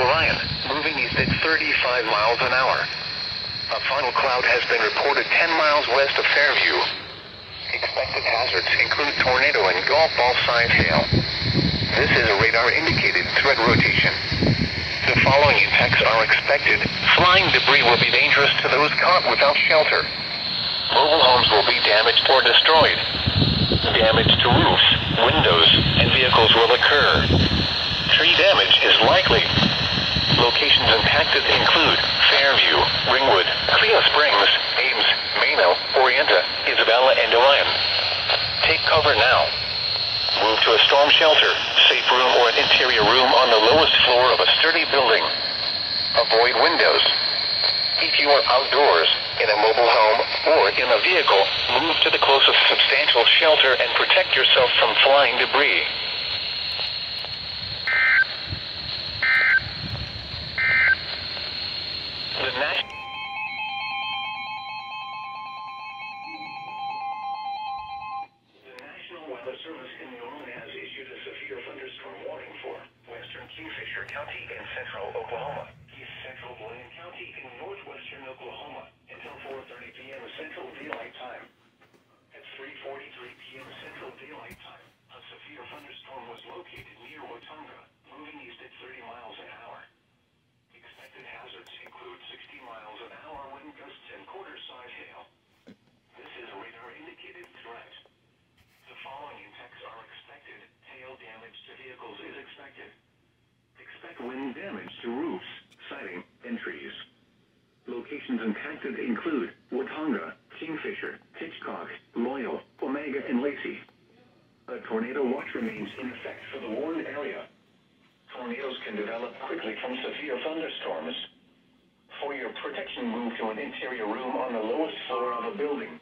Orion, moving east at 35 miles an hour. A funnel cloud has been reported 10 miles west of Fairview. Expected hazards include tornado and golf ball size hail. This is a radar-indicated threat rotation. The following effects are expected. Flying debris will be dangerous to those caught without shelter. Mobile homes will be damaged or destroyed. Damage to roofs, windows, and vehicles will occur. Tree damage is likely. Locations impacted include Fairview, Ringwood, Cleo Springs, Ames, Meno, Orienta, Isabella, and Orion. Take cover now. Move to a storm shelter, safe room, or an interior room on the lowest floor of a sturdy building. Avoid windows. If you are outdoors, in a mobile home, or in a vehicle, move to the closest substantial shelter and protect yourself from flying debris. A tornado watch remains in effect for the warned area. Tornadoes can develop quickly from severe thunderstorms. For your protection, move to an interior room on the lowest floor of a building.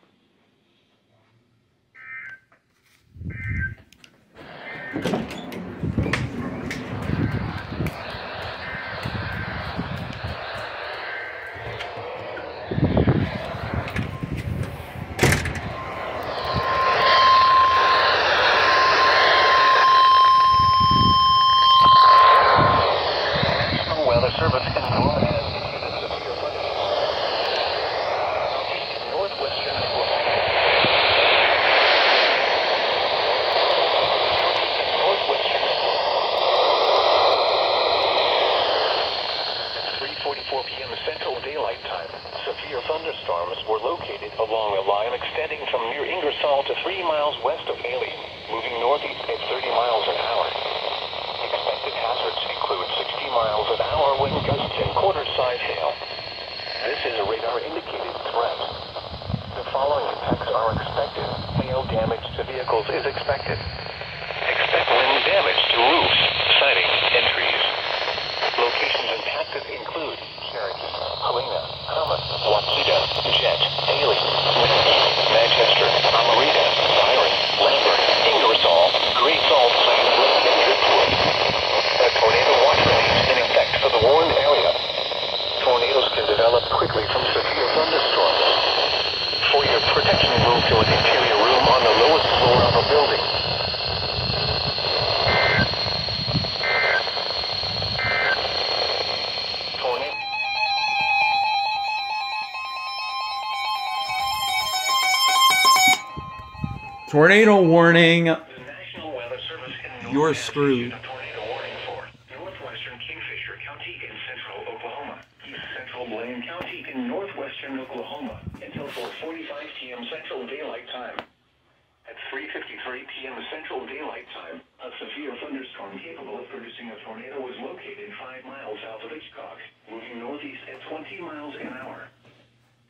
Hour.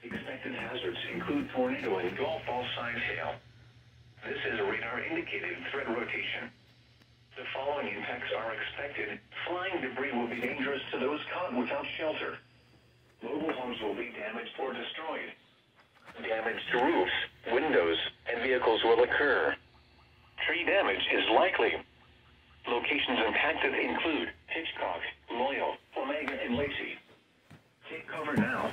Expected hazards include tornado and golf ball size hail. This is a radar indicated threat rotation. The following impacts are expected. Flying debris will be dangerous to those caught without shelter. Mobile homes will be damaged or destroyed. Damage to roofs, windows, and vehicles will occur. Tree damage is likely. Locations impacted include Hitchcock, Loyal, Omega, and Lacey. Take cover now.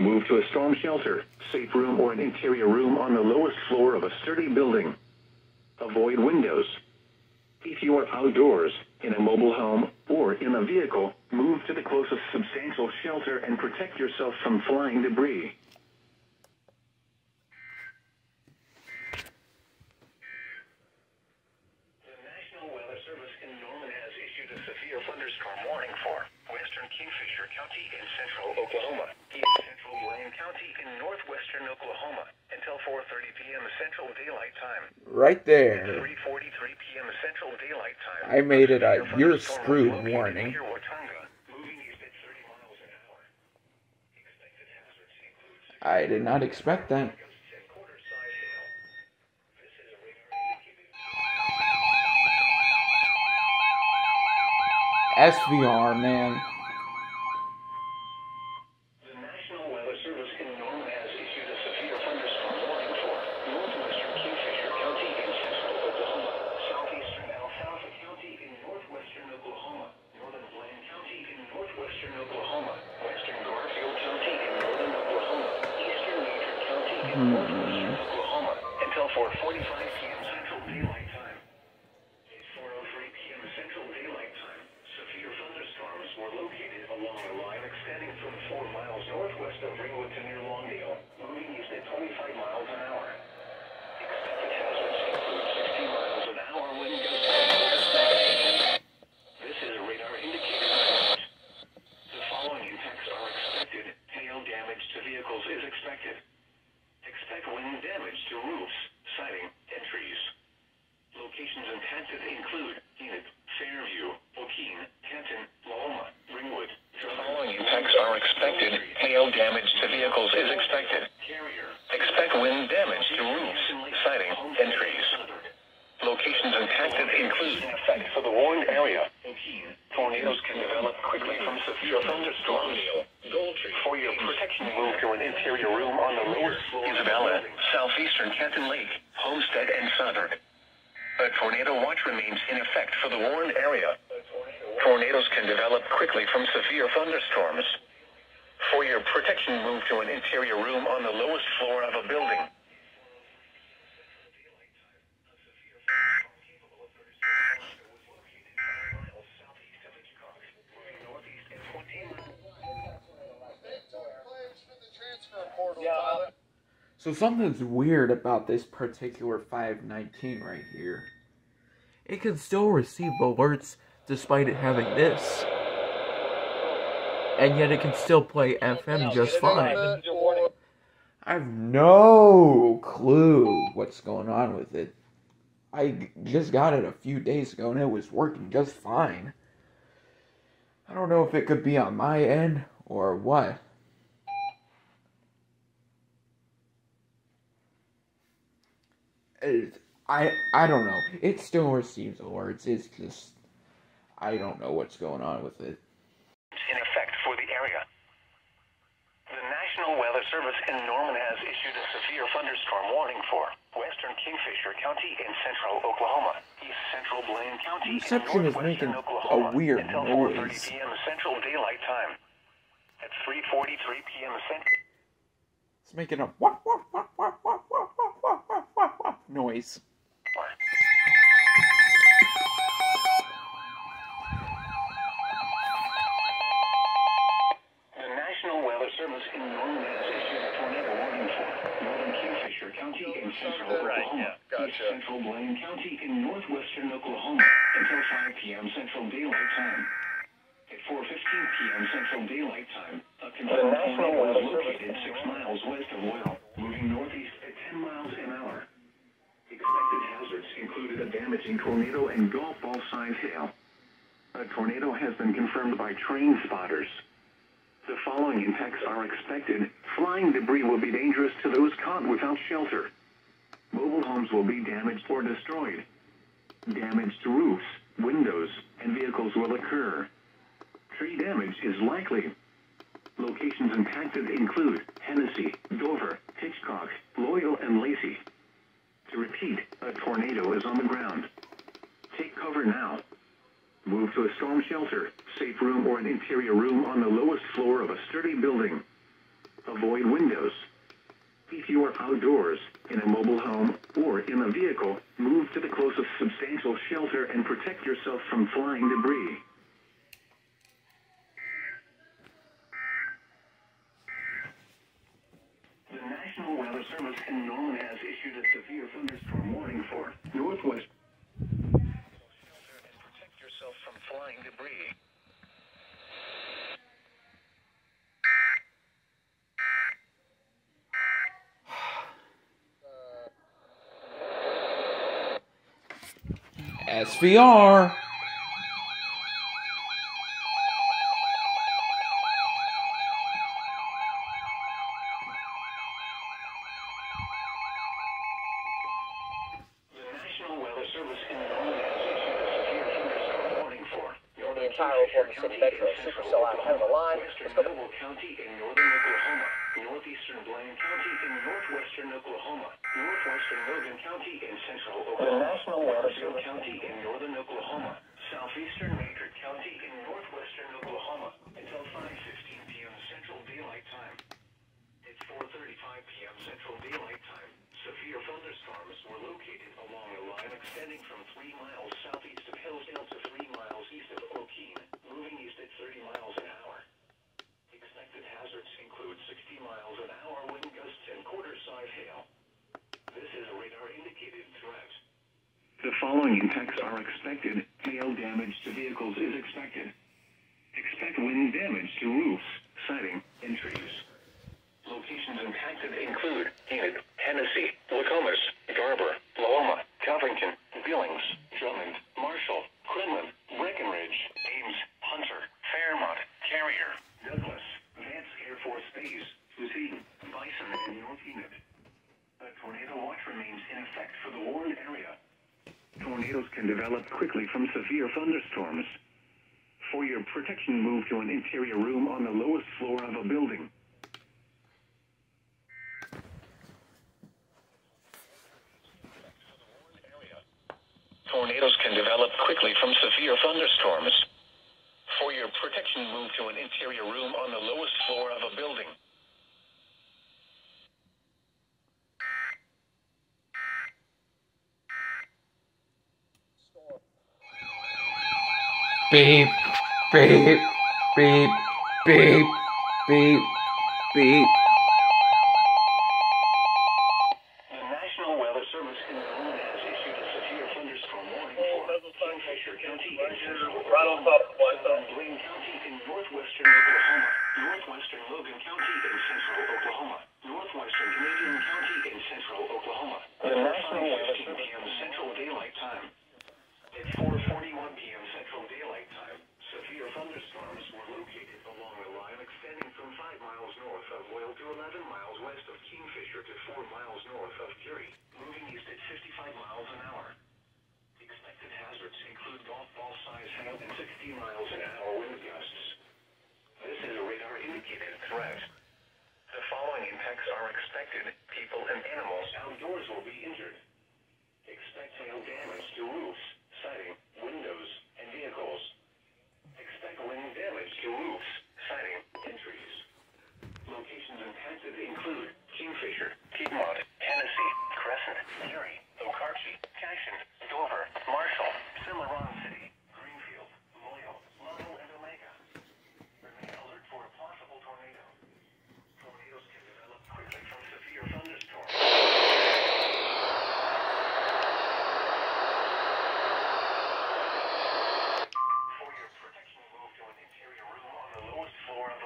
Move to a storm shelter, safe room, or an interior room on the lowest floor of a sturdy building. Avoid windows. If you are outdoors, in a mobile home, or in a vehicle, move to the closest substantial shelter and protect yourself from flying debris. The National Weather Service in Norman has issued a severe thunderstorm warning for western Kingfisher County in central Oklahoma, central Blaine County in northwestern Oklahoma until 4:30 p.m. Central Daylight Time. Right there. 3:43 p.m. Central Daylight Time. I made it a you're screwed warning. near Watonga, moving east at 30 miles an hour. Expected hazards include I did not expect that. SVR, quarter So something's weird about this particular 519 right here. It can still receive alerts despite it having this. And yet it can still play FM just fine. I have no clue what's going on with it. I just got it a few days ago and it was working just fine. I don't know if it could be on my end or what. It, I don't know. It still receives alerts. It's just I don't know what's going on with it. In effect for the area. The National Weather Service in Norman has issued a severe thunderstorm warning for western Kingfisher County in central Oklahoma, east central Blaine County, Reception and is northwestern making a weird until noise. 4:30 p.m. Central Daylight Time. At 3:43 p.m. Central. It's making a wah, wah, wah, wah, wah, wah, wah, wah, wah noise. The National Weather in Norman has issued a tornado warning for northern Kingfisher County in central Right, Oklahoma, yeah, gotcha. east central Blaine County in northwestern Oklahoma until 5 p.m. Central Daylight Time. At 4:15 p.m. Central Daylight Time, a confirmed tornado Service located six miles west of Loyal, moving northeast at 10 miles an hour. Expected hazards included a damaging tornado and golf ball-sized hail. A tornado has been confirmed by train spotters. The following impacts are expected. Flying debris will be dangerous to those caught without shelter. Mobile homes will be damaged or destroyed. Damage to roofs, windows, and vehicles will occur. Tree damage is likely. Locations impacted include Hennessey, Dover, Hitchcock, Loyal, and Lacey. To repeat, a tornado is on the ground. Take cover now. Move to a storm shelter, safe room, or an interior room on the lowest floor of a sturdy building. Avoid windows. If you are outdoors, in a mobile home, or in a vehicle, move to the closest substantial shelter and protect yourself from flying debris. The National Weather Service in Norman has issued a severe thunderstorm warning for northwest trying to. SVR. Metro supercell out ahead of the line. Western Noble County in northern Oklahoma, northeastern Blaine County in northwestern Oklahoma, northwestern Logan County in central Oklahoma, National Weather Service County in northern Oklahoma, southeastern Matrix County in northwestern Oklahoma until 5:15 p.m. Central Daylight Time. It's 4:35 p.m. Central Daylight Time, severe thunderstorms were located along a line extending from 3 miles southeast of Hillsdale to 3 miles east of Okeene, moving east at 30 miles an hour. Expected hazards include 60 miles an hour wind gusts and quarter-size hail. This is a radar-indicated threat. The following impacts are expected. Hail damage to vehicles is expected. Expect wind damage to roofs, siding, and trees. Locations impacted include Enid, Hennessey, Lahoma, Garber, Loma, Covington, Billings, Drummond, Marshall, Quinlan, Breckenridge, Ames, Hunter, Fairmont, Carrier, Douglas, Vance Air Force Base, Lucien, Bison, and North Enid. A tornado watch remains in effect for the warned area. Tornadoes can develop quickly from severe thunderstorms. For your protection, move to an interior room on the lowest floor of a building. Tornadoes can develop quickly from severe thunderstorms. For your protection, move to an interior room on the lowest floor of a building. Beep, beep, beep, beep, beep, beep.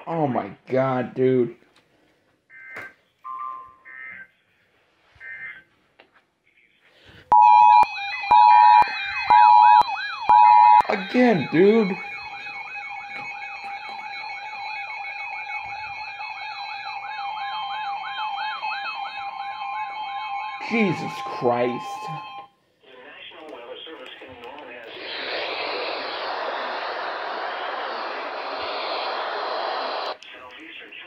Oh my god, dude. Again, dude. Jesus Christ.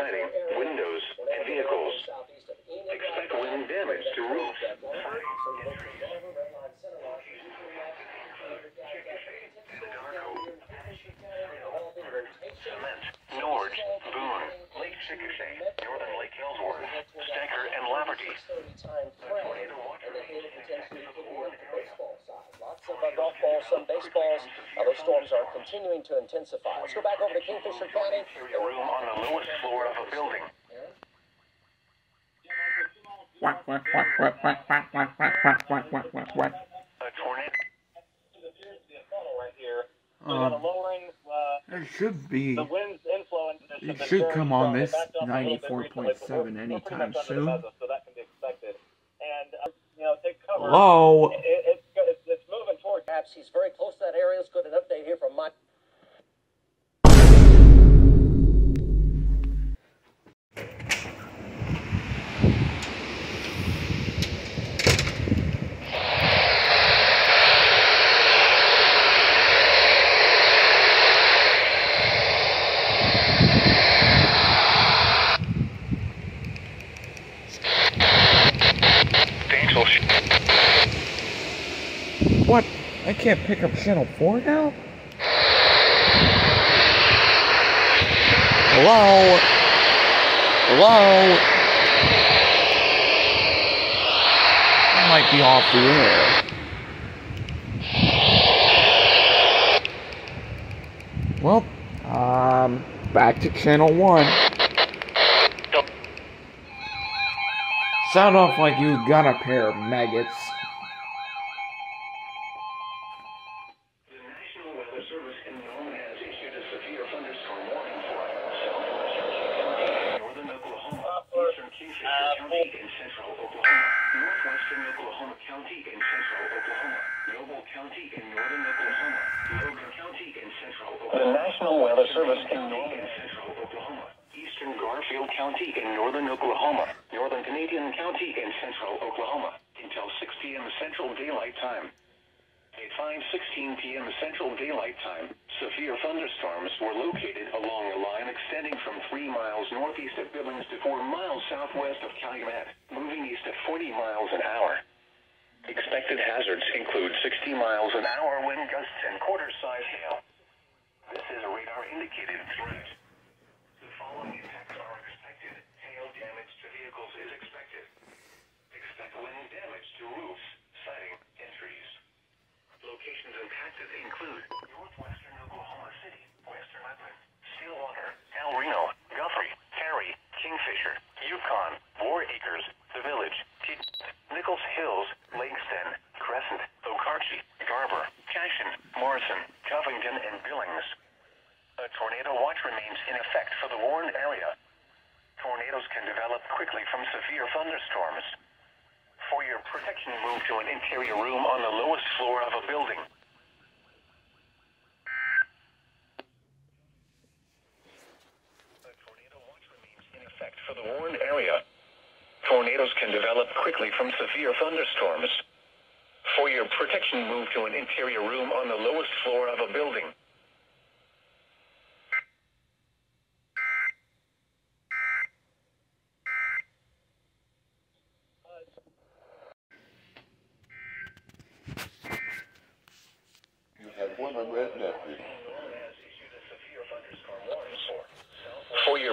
siding, windows, and vehicles. Expect wind damage to roofs. Cement, Norge, Boone, Lake Chickasha, Northern Lake Ellsworth, Stecker, and Laverty. Lots of golf balls, some baseballs. Those storms are continuing to intensify. Let's go back. be. It should come on this 94.7 anytime soon. Hello. pick up channel 4 now? Hello? Hello? I might be off the air. Well, um, back to channel 1. Sound off like you got a pair of maggots.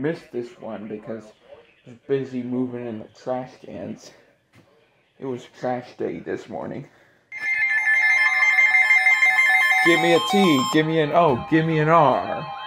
missed this one because I was busy moving in the trash cans. It was trash day this morning. Give me a T, give me an O, give me an R.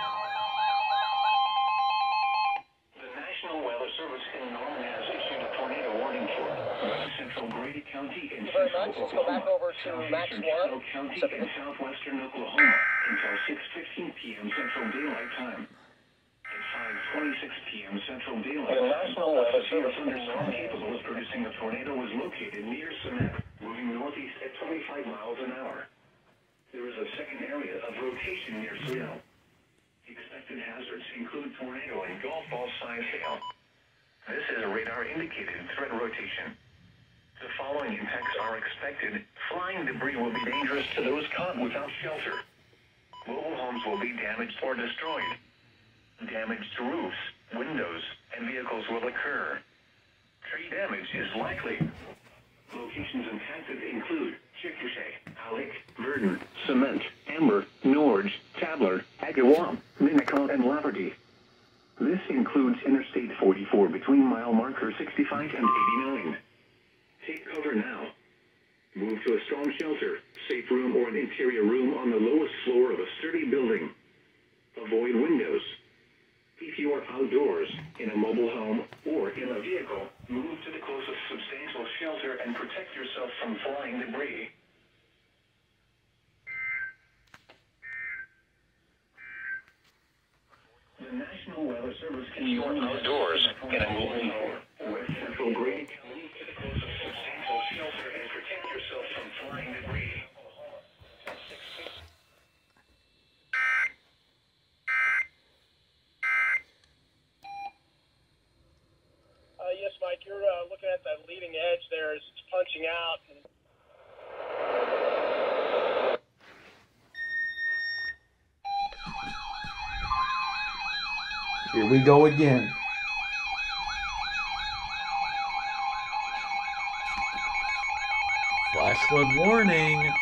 from flying debris. The National Weather Service can outdoors in a moving with central. crashing out. Here we go again. Flash flood warning.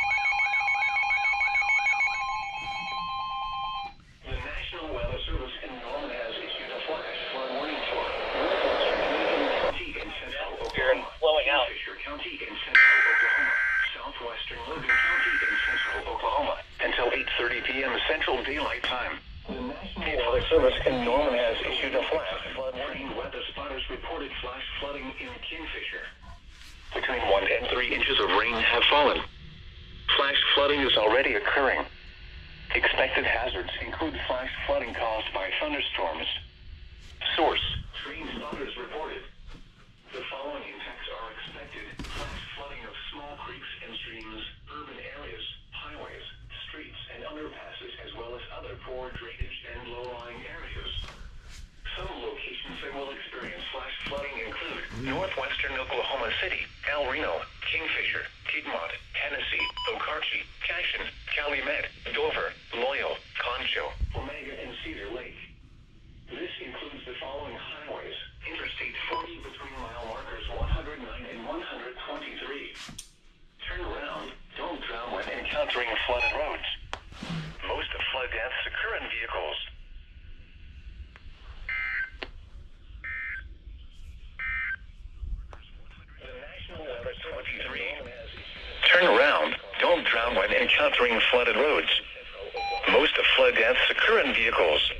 When encountering flooded roads. Most of flood deaths occur in vehicles.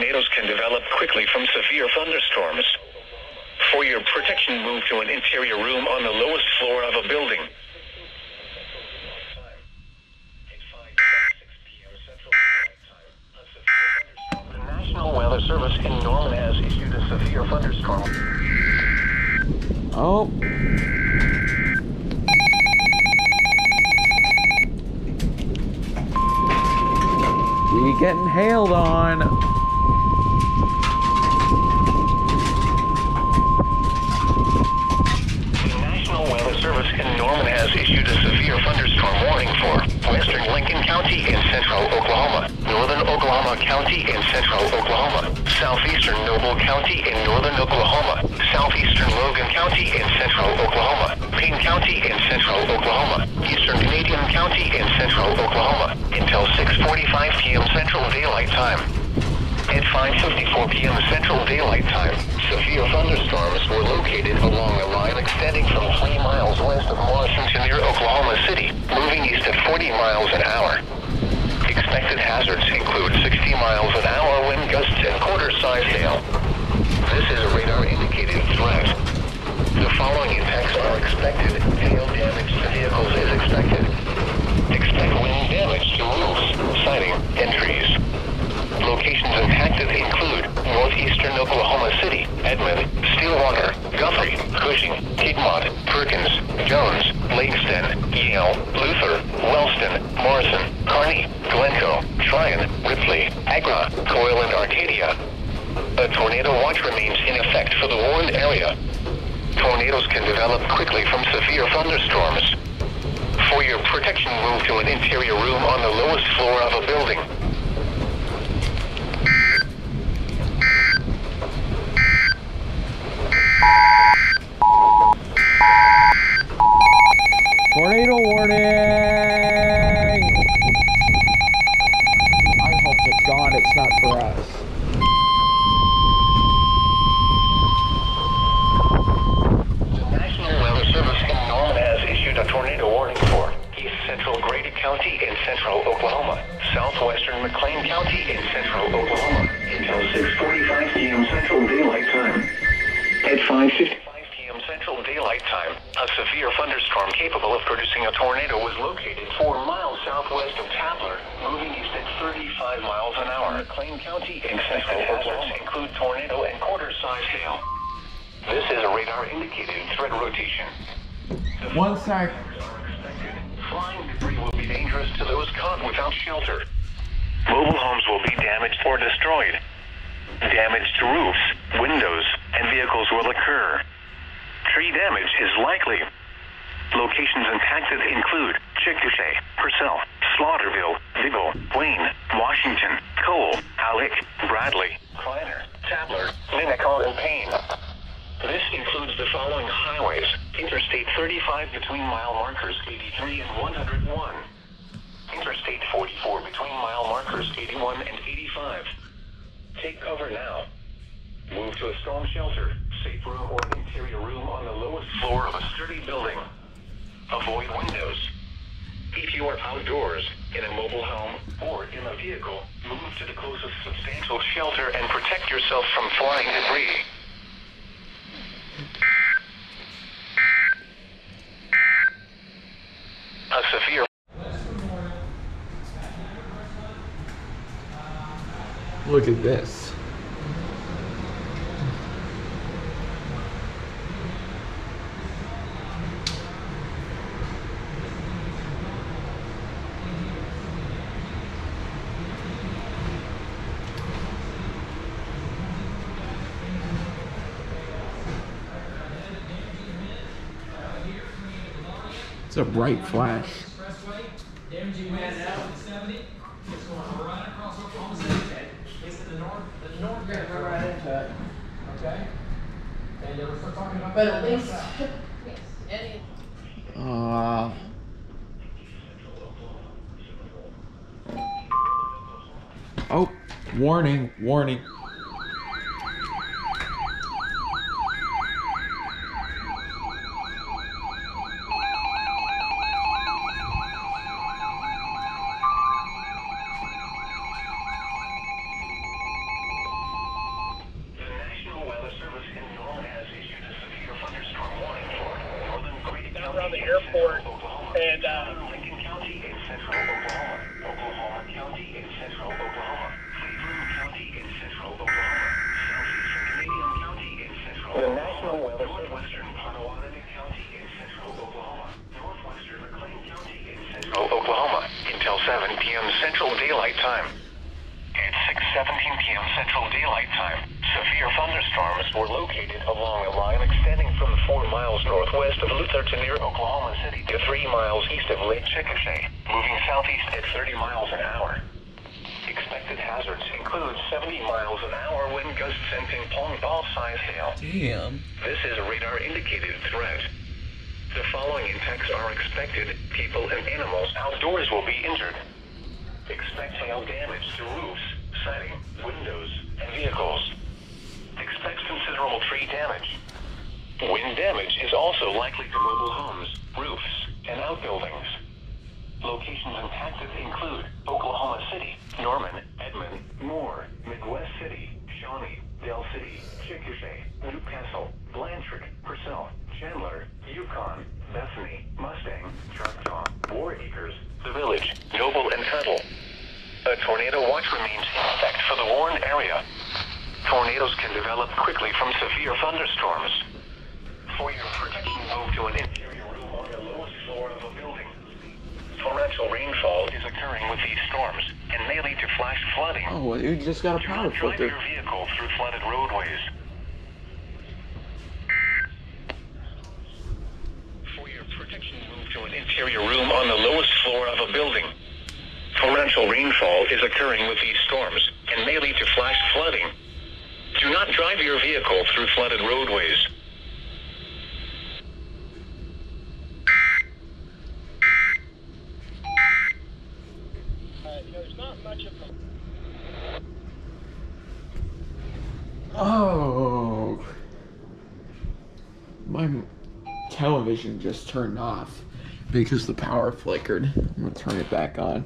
Tornadoes can develop quickly from severe thunderstorms. For your protection, move to an interior room on the lowest floor of a building. The National Weather Service in Norman has issued a severe thunderstorm. Oh. We getting hailed on. The National Weather Service in Norman has issued a severe thunderstorm warning for western Lincoln County in central Oklahoma, northern Oklahoma County in central Oklahoma, southeastern Noble County in northern Oklahoma, southeastern Logan County in central Oklahoma, Payne County in central Oklahoma, eastern Canadian County in central Oklahoma until 6:45 p.m. Central Daylight Time. At 5.54 p.m. Central Daylight Time, severe thunderstorms were located along a line extending from 3 miles west of to near Oklahoma City, moving east at 40 miles an hour. Expected hazards include 60 miles an hour wind gusts and quarter-sized hail. This is a radar-indicated threat. Following impacts are expected. Hail damage to vehicles is expected. Expect wind damage to roofs, siding, and trees. Locations impacted include northeastern Oklahoma City, Edmond, Stillwater, Guthrie, Cushing, Piedmont, Perkins, Jones, Langston, Yale, Luther, Wellston, Morrison, Carney, Glencoe, Tryon, Ripley, Agra, Coyle, and Arcadia. A tornado watch remains in effect for the warned area. Tornadoes can develop quickly from severe thunderstorms. For your protection, move to an interior room on the lowest floor of a building. We'll bright flash. about. But at least, Uh, oh, warning, warning. The Village, Noble, and Tuttle. A tornado watch remains in effect for the warned area. Tornadoes can develop quickly from severe thunderstorms. For your protection, move to an interior room on the lowest floor of a building. Torrential rainfall is occurring with these storms and may lead to flash flooding. Oh, well, you just got a power drive your vehicle through flooded roadways. For your protection, move to an interior room on the lowest floor of a building. Torrential rainfall is occurring with these storms and may lead to flash flooding. Do not drive your vehicle through flooded roadways. Oh. My television just turned off because the power flickered. I'm gonna turn it back on.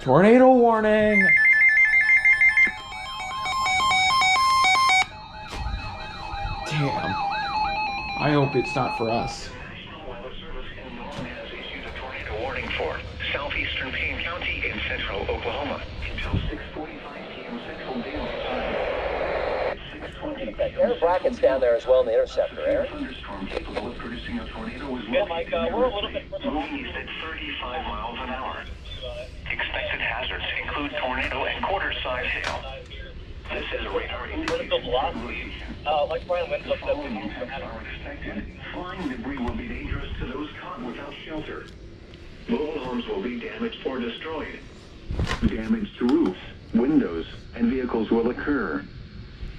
Tornado warning! Damn. I hope it's not for us. National Weather Service in Norman has issued a tornado warning for southeastern Payne County in central Oklahoma until 6:45 p.m. Central Daylight Time. At Okay, Aaron Brackett's down there as well in the interceptor. Aaron? Thunderstorm capable of producing a tornado was Yeah, Mike, uh, we're a little bit moving east at 35 miles an hour. Expected hazards include tornado and quarter-size hail. This is a radar velocity. Uh, like Brian Winthrop said, we impacts are expected. Flying debris will be dangerous to those caught without shelter. Mobile homes will be damaged or destroyed. Damage to roofs, windows, and vehicles will occur.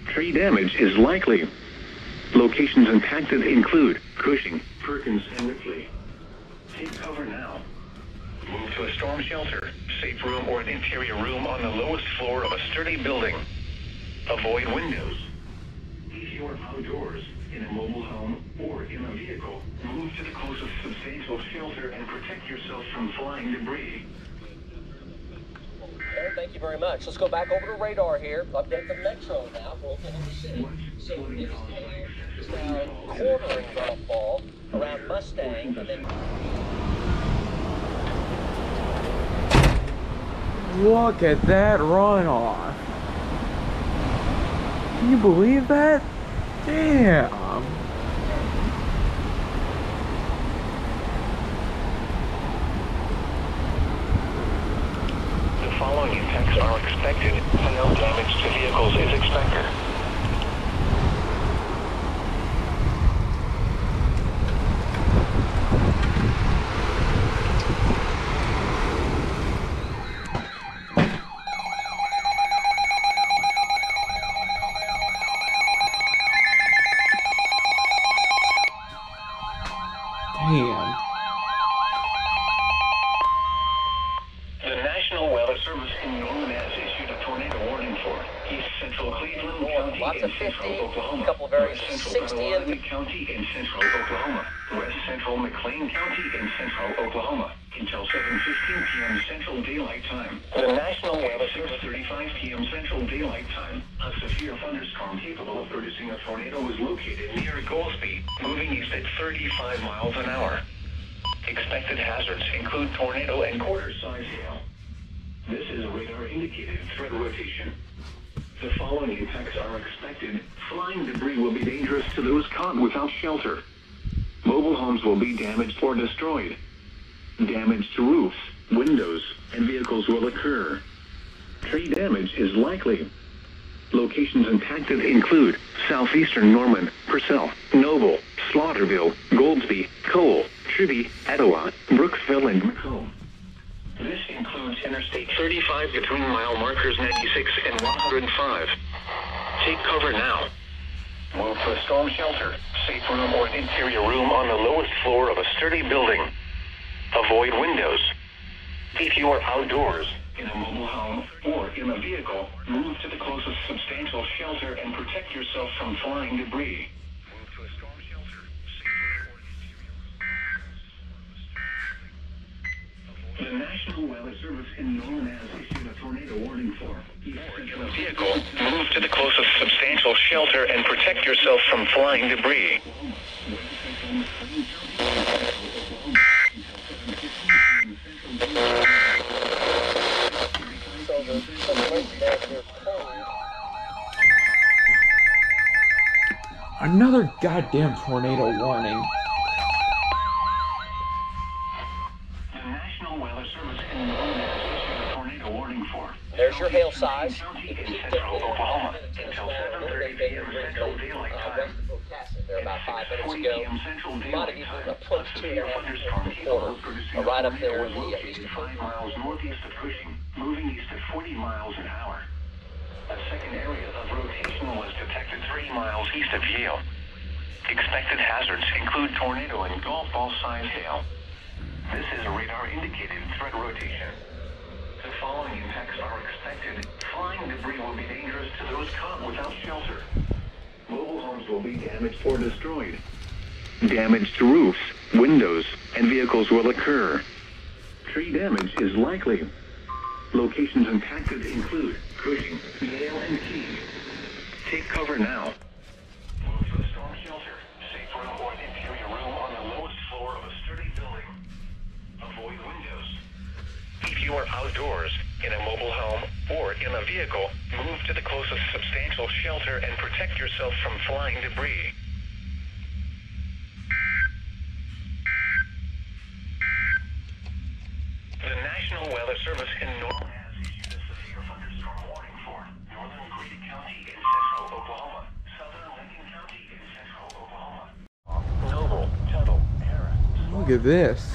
Tree damage is likely. Locations impacted include Cushing, Perkins, and Ripley. Take cover now. Move to a storm shelter, safe room, or an interior room on the lowest floor of a sturdy building. Avoid windows. If you are outdoors, in a mobile home, or in a vehicle, move to the closest substantial shelter and protect yourself from flying debris. Aaron, thank you very much. Let's go back over to radar here. Update the metro now for Golf ball around Mustang and then Look at that runoff. Can you believe that? Damn. The following effects are expected. Hail damage to vehicles is expected. Damn. The National Weather Service in Norman has issued a tornado warning for East Central Cleveland County lots and of Central 50, Oklahoma. couple of areas West of Central 60 and- Pottawatomie County and Central Oklahoma. West Central McClain County and Central Oklahoma until 7:15 p.m. Central Daylight Time. The National Weather Service 35 p.m. Central Daylight Time. A severe thunderstorm capable of producing a tornado was located near Goldsby, moving east at 35 miles an hour. Expected hazards include tornado and quarter-size hail. This is a radar indicated threat rotation. The following impacts are expected. Flying debris will be dangerous to those caught without shelter. Mobile homes will be damaged or destroyed. Damage to roofs, windows, and vehicles will occur. Tree damage is likely. Locations impacted include southeastern Norman, Purcell, Noble, Slaughterville, Goldsby, Cole, Tribbey, Etowah, Brooksville, and Macomb. This includes Interstate 35 between mile markers 96 and 105. Take cover now. Move to a storm shelter, safe room, or an interior room on the lowest floor of a sturdy building. Avoid windows. If you are outdoors, in a mobile home, or in a vehicle, move to the closest substantial shelter and protect yourself from flying debris. Move to a storm shelter, safe room, or an interior room. The National Weather Service in Norman has issued a tornado warning for. Or in a vehicle, move to the closest substantial shelter and protect yourself from flying debris. so the situation there they're cold. Another goddamn tornado warning. There's your hail size. If you in keep central taking Oklahoma until 7:30 p.m. they Central Daylight west of Pocasset there about five minutes ago. Central A lot of Daylight you Time. approached A two and a quarter, capable of producing uh, right up there was in the, located five miles northeast of Cushing, moving east at 40 miles an hour. A second area of rotation was detected three miles east of Yale. Expected hazards include tornado and golf ball size hail. This is a radar indicated threat rotation. The following impacts are expected. Flying debris will be dangerous to those caught without shelter. Mobile homes will be damaged or destroyed. Damage to roofs, windows, and vehicles will occur. Tree damage is likely. Locations impacted include Cushing, Yale, and Key. Take cover now. you are outdoors, in a mobile home, or in a vehicle, move to the closest substantial shelter and protect yourself from flying debris. The National Weather Service in North has issued a severe thunderstorm warning for northern Grady County in central Oklahoma, southern Lincoln County in central Oklahoma. Noble, Tuttle, Harris. Look at this.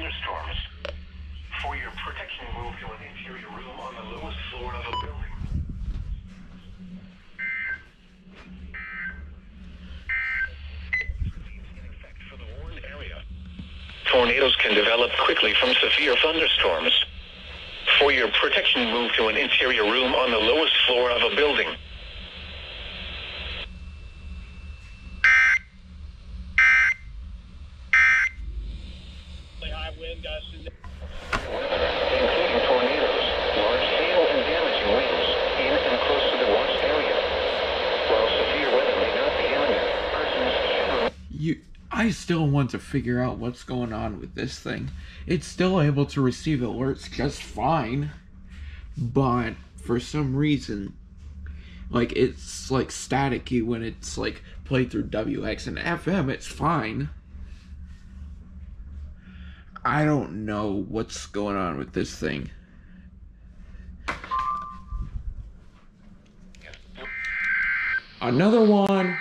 thunderstorms. For your protection, move to an interior room on the lowest floor of a building. Tornadoes can develop quickly from severe thunderstorms. For your protection, move to an interior room on the lowest floor of a building. to figure out what's going on with this thing. It's still able to receive alerts just fine, but for some reason, like it's like staticky when it's like played through WX and FM, it's fine. I don't know what's going on with this thing. Another one.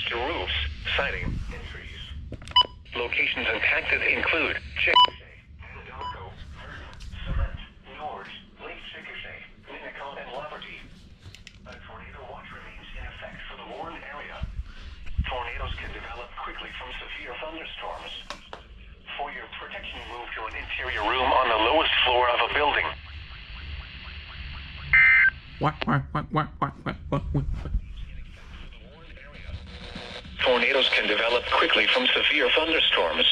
damage to roofs, siding, and trees. Locations impacted include Chick. Tornadoes can develop quickly from severe thunderstorms. For your protection, move to an interior room on the lowest floor of a building. What, what, what, what, what, what, what, what. Tornadoes can develop quickly from severe thunderstorms.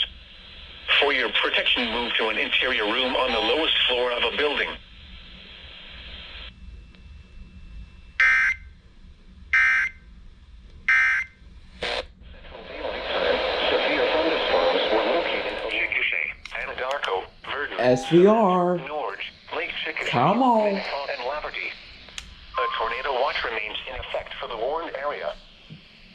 For your protection, move to an interior room on the lowest floor of a building. Yes, we are. Norge, Lake Chickadee, Come on. And Laverty. A tornado watch remains in effect for the warned area.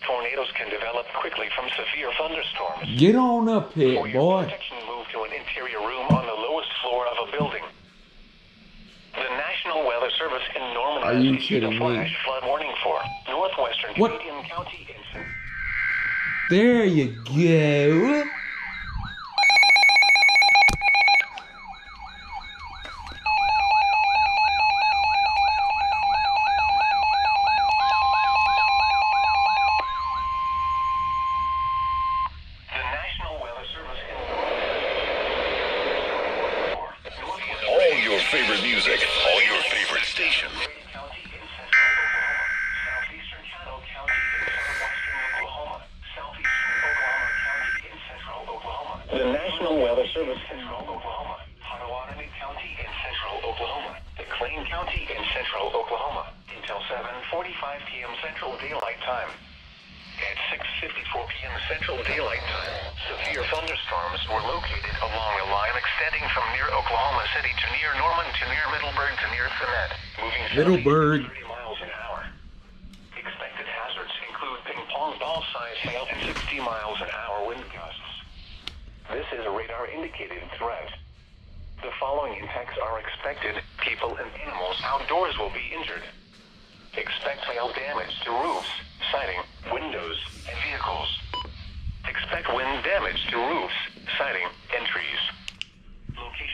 Tornadoes can develop quickly from severe thunderstorms. Get on up here, boy. protection, move to an interior room on the lowest floor of a building. The National Weather Service in Norman Are you issued a kidding me? flash flood warning for northwestern What? Canadian County. There you go. The National Weather Service in Northeast All your favorite music, all your favorite stations. County in central Oklahoma, southeastern Caddo County in southwestern Oklahoma, southeastern Oklahoma County in central Oklahoma. The National Weather Service in central Oklahoma, Pottawatomie County in central Oklahoma, McClain County in central Oklahoma until 7:45 p.m. Central Daylight Time. At 6:54 p.m. Central Daylight Time, severe thunderstorms were located along a line extending from near Oklahoma City to near Norman to near Middleburg to near Cement, moving Middleburg. southeast at 30 miles an hour. Expected hazards include ping pong ball size hail and 60 miles an hour wind gusts. This is a radar indicated threat. The following impacts are expected. People and animals outdoors will be injured. Expect hail damage to roofs, siding, windows, and vehicles. Expect wind damage to roofs, siding, and trees.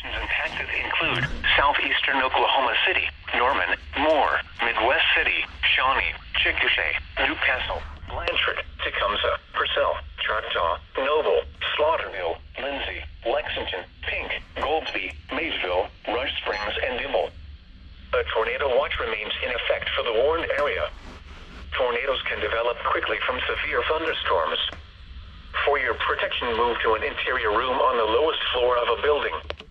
Locations impacted include southeastern Oklahoma City, Norman, Moore, Midwest City, Shawnee, Chickasha, Newcastle, Blanchard, Tecumseh, Purcell, Choctaw, Noble, Slaughterville, Lindsay, Lexington, Pink, Goldsby, Maysville, Rush Springs, and Dibble. A tornado watch remains in effect for the warned area. Tornadoes can develop quickly from severe thunderstorms. For your protection, move to an interior room on the lowest floor of a building.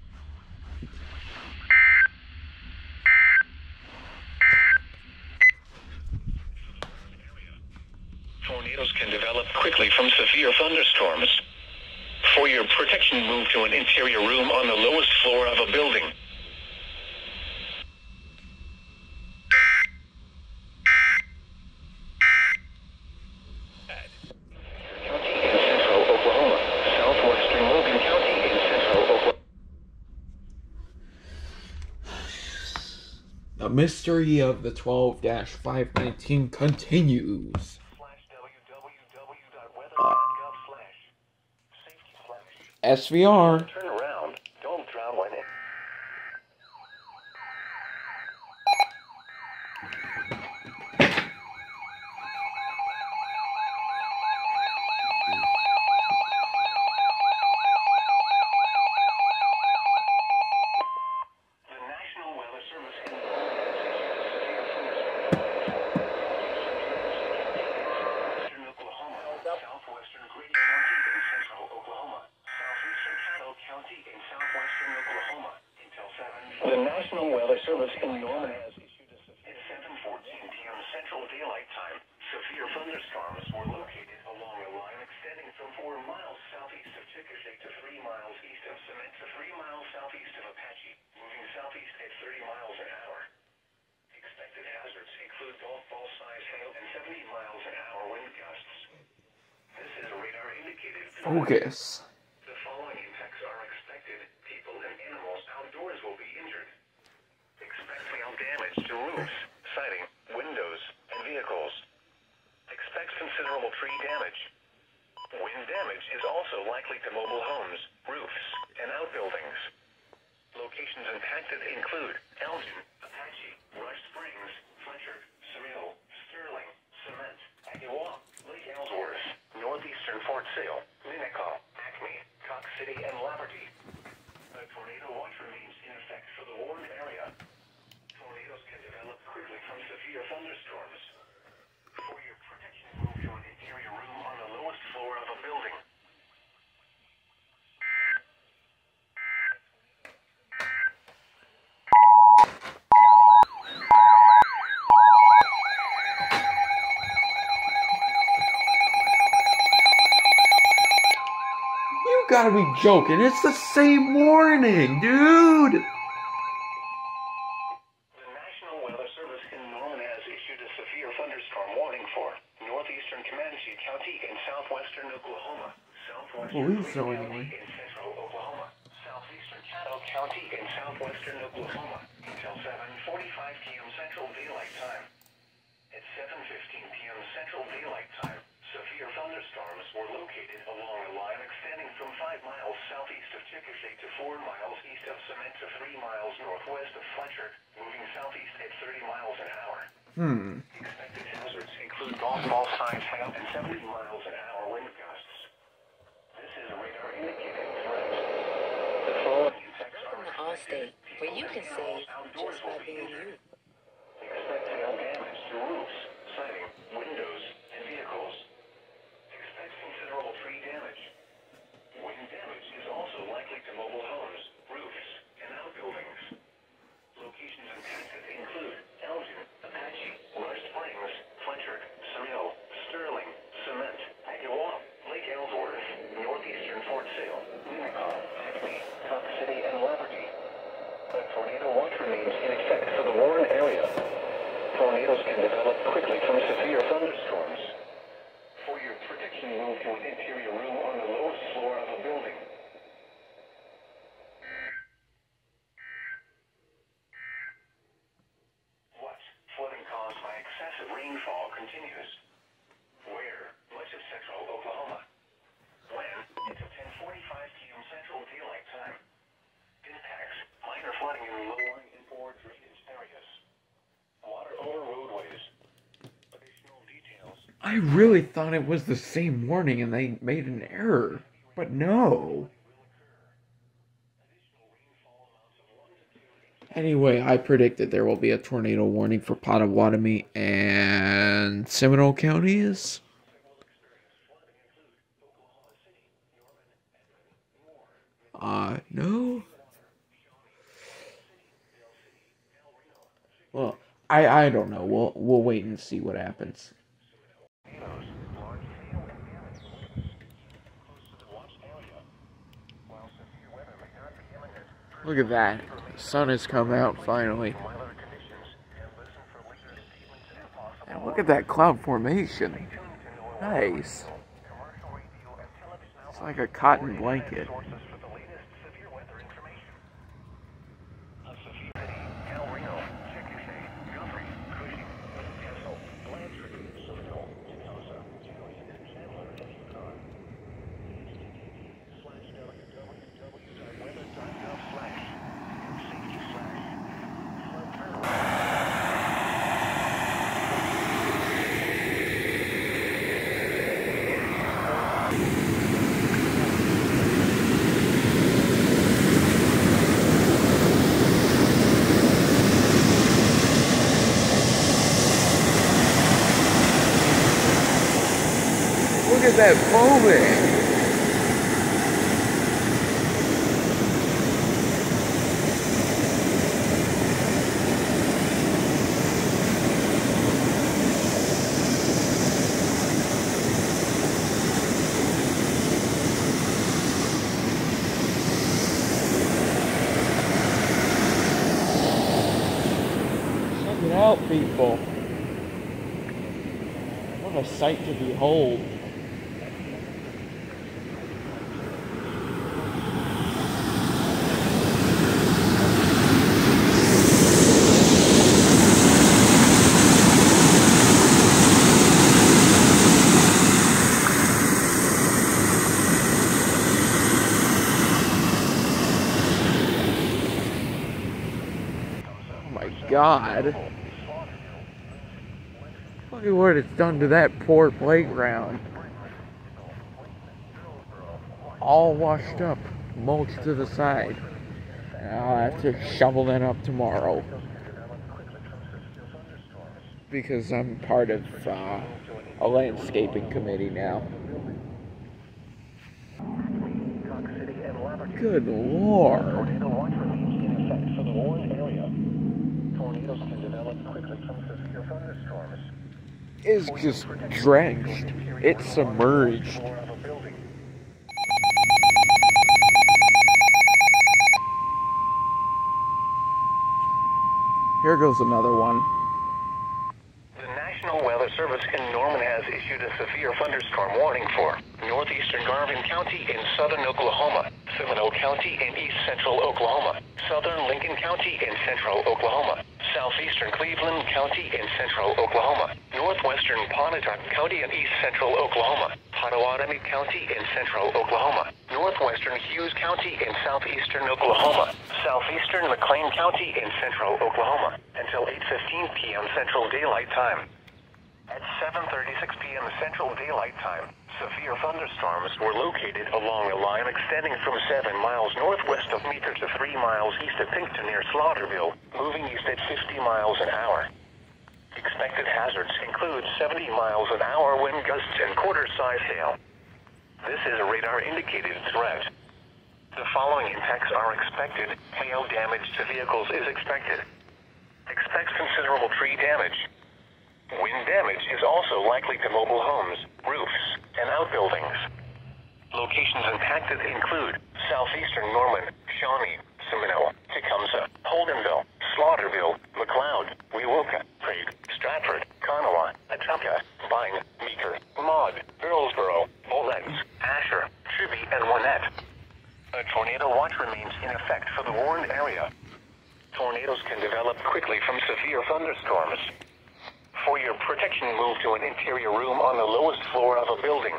Tornadoes can develop quickly from severe thunderstorms. For your protection, move to an interior room on the lowest floor of a building. The mystery of the 12 519 continues. SVR. Turn around. Don't drown when in. The National Weather Service in Western Oklahoma, southwestern Grady County in central Oklahoma, southeastern Caddo County in southwestern Oklahoma until 7. The National Weather Service in Norman has issued a at 7:14 p.m. Central Daylight Time. Severe thunderstorms were located along a line extending from 4 miles southeast of Chickasha to 3 miles east of Cement to 3 miles southeast of Apache, moving southeast at 30 miles an hour. Expected hazards include golf ball size hail and 70 miles an hour wind gusts. This is a radar indicated threat. Focus. The following impacts are expected. People and animals outdoors will be injured. Expect hail damage to roofs, siding, windows, and vehicles. Expect considerable tree damage. Wind damage is also likely to mobile homes, roofs, and outbuildings. Locations impacted include Elgin, Apache, Rush Springs, Fletcher, Cyril, Sterling, Cement, Agawam, Lake Ellsworth, Northeastern Fort Sill, Minnetonka, Acme, Cox City, and Laverty. A tornado watch remains in effect for the warned area. Tornadoes can develop quickly from severe thunderstorms. For your protection, move to an interior room on the lowest floor of a building. Gotta be joking. It's the same warning, dude. The National Weather Service in Norman has issued a severe thunderstorm warning for northeastern Comanche County and southwestern Oklahoma, southwestern Believe so, County anyway. and central Oklahoma, southeastern Caddo County and southwestern Oklahoma until 7:45 p.m. Central Daylight Time. At 7:15 p.m. Central Daylight Time, severe thunderstorms were located along a line extending from 5 miles southeast of Chickasha to 4 miles east of Cement to 3 miles northwest of Fletcher, moving southeast at 30 miles an hour. Hmm. Expected hazards include golf ball size hail and 70 miles an hour wind gusts. This is a radar indicating threat. The following texts are Welcome to Allstate, where you can save just by being you. Expect hail damage to roofs, siding, windows, and vehicles. Expect considerable tree damage. Wind damage is also likely to mobile homes, roofs, and outbuildings. Locations impacted include Elgin, Apache, Rush Springs, Fletcher, Cyril, Sterling, Cement, Agawam, Lake Ellsworth, Northeastern Fort Sill, Unicom, Acme, Tuck City, and Laverty. A tornado watch remains for the Warren area. Tornadoes can develop quickly from severe thunderstorms. For your protection, move to an interior room on the lowest floor of a building. What? Flooding caused by excessive rainfall continues. Where? Much of central Oklahoma. When? Until 10:45 p.m. Central Daylight Time. Impacts: minor flooding in low-lying inboard drainage areas. Water over roadways. Additional details. I really thought it was the same warning and they made an error. But no. Anyway, I predicted there will be a tornado warning for Pottawatomie and Seminole counties. Uh, no. Well, I I don't know. We'll we'll wait and see what happens. Look at that. The sun has come out finally. And look at that cloud formation. Nice. It's like a cotton blanket. Look at that foaming. Check it out, people. What a sight to behold. Oh my god. Look at what it's done to that poor playground. All washed up, mulch to the side. I'll have to shovel that up tomorrow. Because I'm part of uh, a landscaping committee now. Good lord is just drenched. It's submerged. Here goes another one. The National Weather Service in Norman has issued a severe thunderstorm warning for northeastern Garvin County and southern Oklahoma, Seminole County and east central Oklahoma, southern Lincoln County and central Oklahoma, southeastern Cleveland County in central Oklahoma, northwestern Pontotoc County in east central Oklahoma, Pottawatomie County in central Oklahoma, northwestern Hughes County in southeastern Oklahoma, southeastern McClain County in central Oklahoma, until 8.15 p.m. Central Daylight Time. At 7.36 p.m. Central Daylight Time, severe thunderstorms were located along a line extending from 7 miles northwest of Meeker to 3 miles east of Pinkton near Slaughterville, moving east at 50 miles an hour. Expected hazards include 70 miles an hour wind gusts and quarter-size hail. This is a radar-indicated threat. The following impacts are expected. Hail damage to vehicles is expected. Expect considerable tree damage. Wind damage is also likely to mobile homes, roofs, and outbuildings. Locations impacted include southeastern Norman, Shawnee, Seminole, Tecumseh, Holdenville, Slaughterville, McLoud, Wewoka, Prague, Stratford, Konawa, Atuka, Vine, Meeker, Maud, Earlsboro, Olex, Asher, Tribbey, and Wanette. A tornado watch remains in effect for the warned area. Tornadoes can develop quickly from severe thunderstorms. For your protection, move to an interior room on the lowest floor of a building.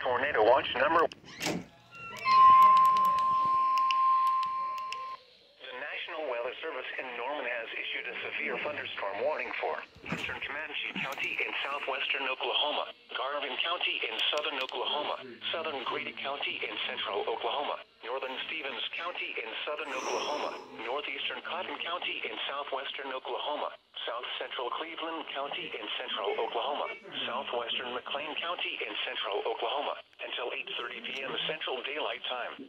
Tornado watch number. The National Weather Service in Norman has issued a severe thunderstorm warning for eastern Comanche County in southwestern Oklahoma, Garvin County in southern Oklahoma, southern Grady County in central Oklahoma, northern Stephens County in southern Oklahoma, northeastern Cotton County in southwestern Oklahoma, south central Cleveland County in central Oklahoma, southwestern McClain County in central Oklahoma, until 8.30 p.m. Central Daylight Time.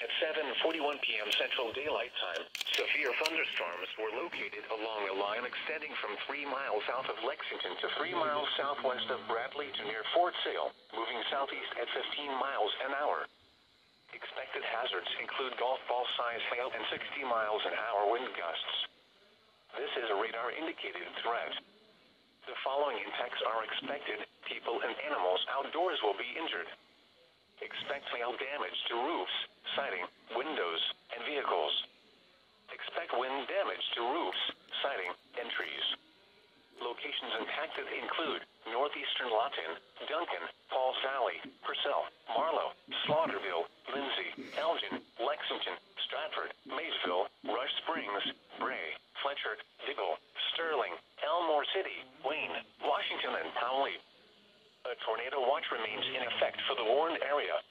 At 7:41 p.m. Central Daylight Time, severe thunderstorms were located along a line extending from 3 miles south of Lexington to 3 miles southwest of Bradley to near Fort Sill, moving southeast at 15 miles an hour. Expected hazards include golf ball size hail and 60 miles an hour wind gusts. This is a radar indicated threat. The following impacts are expected. People and animals outdoors will be injured. Expect hail damage to roofs, siding, windows, and vehicles. Expect wind damage to roofs, siding, and trees. Locations impacted include northeastern Lawton, Duncan, Pauls Valley, Purcell, Marlow, Slaughterville, Lindsay, Elgin, Lexington, Stratford, Maysville, Rush Springs, Bray, Fletcher, Dibble, Sterling, Elmore City, Wayne, Washington, and Paoli. A tornado watch remains in effect for the warned area.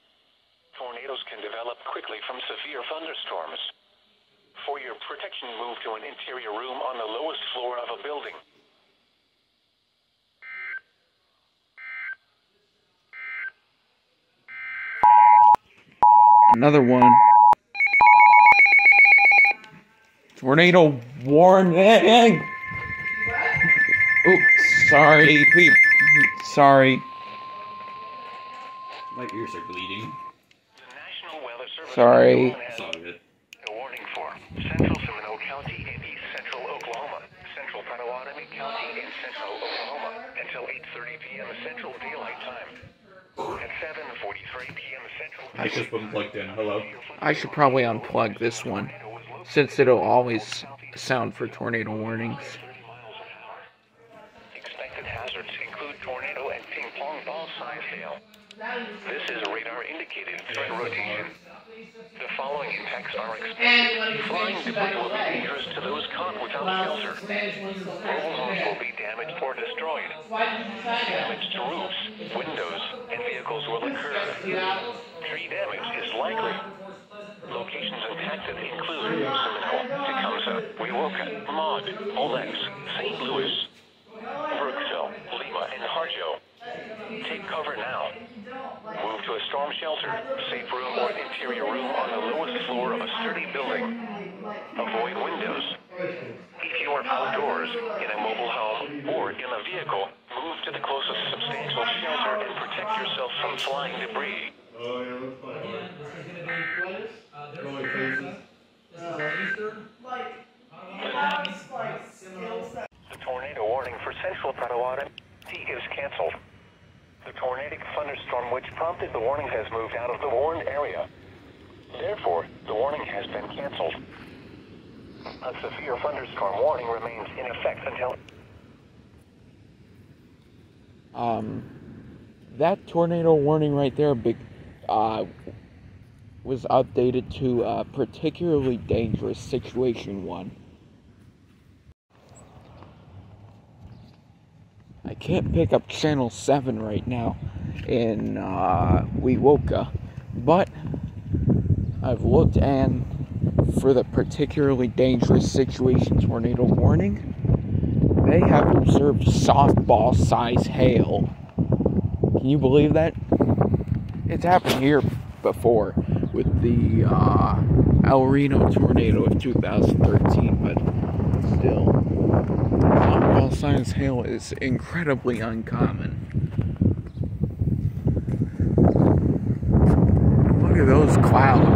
Tornadoes can develop quickly from severe thunderstorms. For your protection, move to an interior room on the lowest floor of a building. Another one. Tornado warning. Oops, sorry. Please, sorry. My ears are bleeding. The National Weather Service Sorry. has It's all good. a warning for central Seminole County in east central Oklahoma, central Pottawatomie County in central Oklahoma until 8:30 p.m. Central Daylight Time. I just been plugged in. Hello. I should probably unplug this one, since it'll always sound for tornado warnings. Expected hazards include tornado and ping pong ball size hail. This is a radar indicated threat rotation. The following impacts are expected. Flying debris will be dangerous to those caught without shelter. Mobile homes will be damaged or destroyed. Damage to roofs, windows, and vehicles will occur. Tree damage is likely. Locations impacted include Seminole, Tecumseh, Wewoka, Maud, Olex, St. Louis, Brookville, Lima, and Harjo. Take cover now to a storm shelter, safe room or interior room on the lowest floor of a sturdy building. Avoid windows. If you are outdoors, in a mobile home, or in a vehicle, move to the closest substantial shelter and protect yourself from flying debris. The tornado warning for central Pottawatomie is canceled. The tornadic thunderstorm which prompted the warning has moved out of the warned area. Therefore, the warning has been canceled. A severe thunderstorm warning remains in effect until... Um, that tornado warning right there uh, was updated to a particularly dangerous situation one. I can't pick up channel 7 right now in uh, Wewoka, but I've looked and for the particularly dangerous situation tornado warning, they have observed softball size hail. Can you believe that? It's happened here before with the uh, El Reno tornado of 2013, but still call signs hail is incredibly uncommon. Look at those clouds.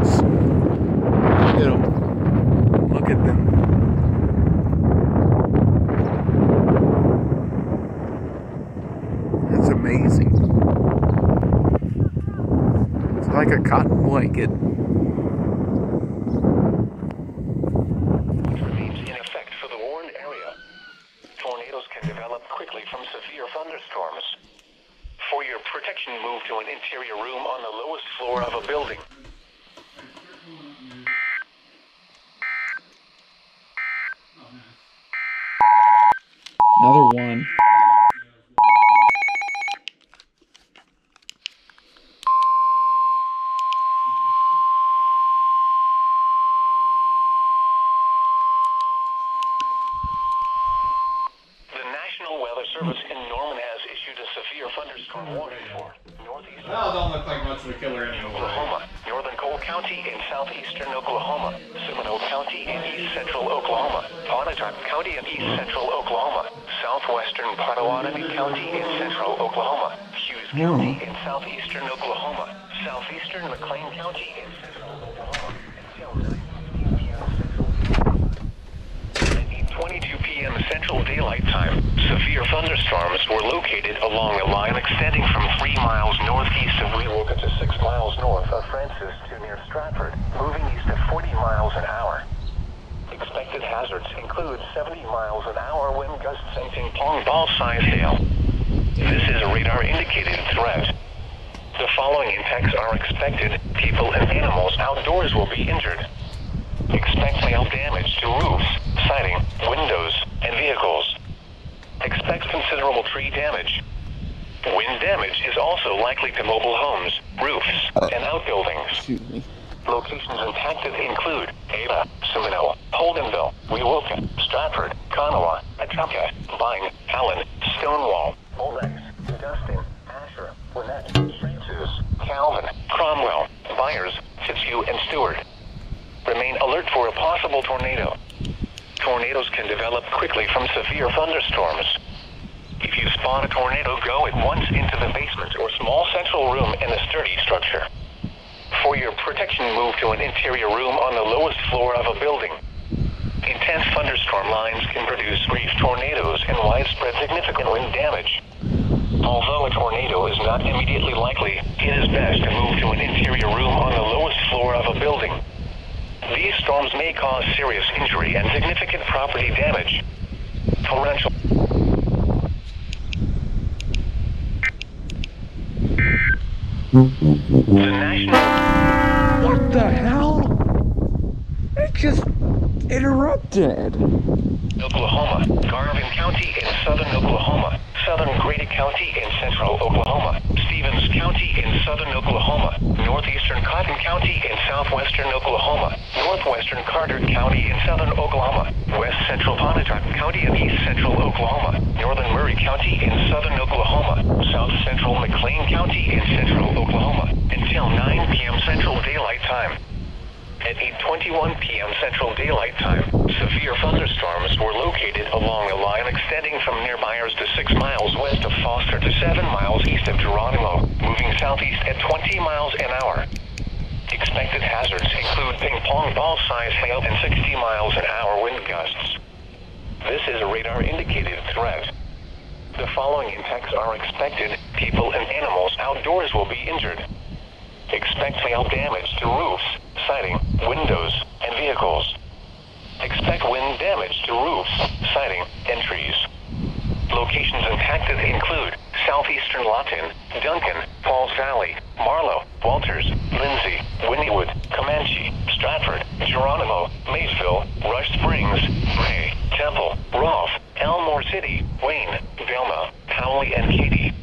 Pauls Valley, Marlow, Walters, Lindsay, Wynnewood, Comanche, Stratford, Geronimo, Maysville, Rush Springs, Ray, Temple, Rolfe, Elmore City, Wayne, Velma, Paoli, and Katy.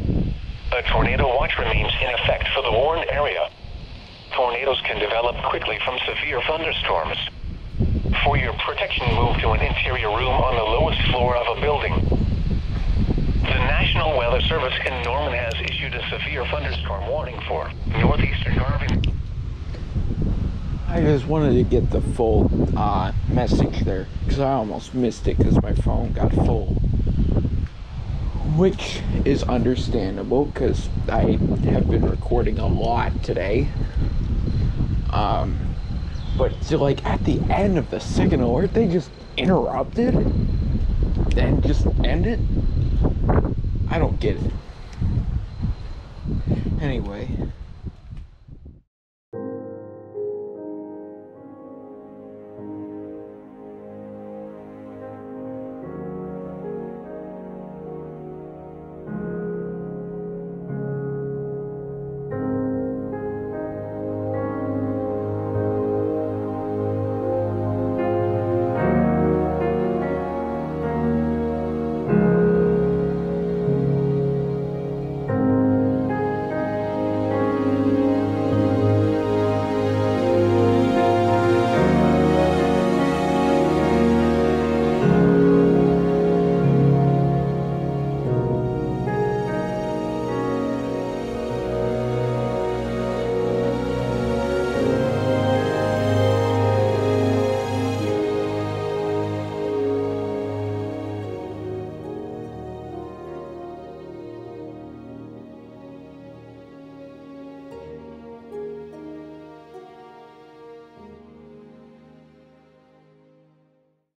A tornado watch remains in effect for the warned area. Tornadoes can develop quickly from severe thunderstorms. For your protection, move to an interior room on the lowest floor of a building. National Weather Service in Norman has issued a severe thunderstorm warning for northeastern Garvin. I just wanted to get the full uh, message there because I almost missed it because my phone got full. Which is understandable because I have been recording a lot today. Um, but so like at the end of the second alert, they just interrupted and just ended. I don't get it. Anyway.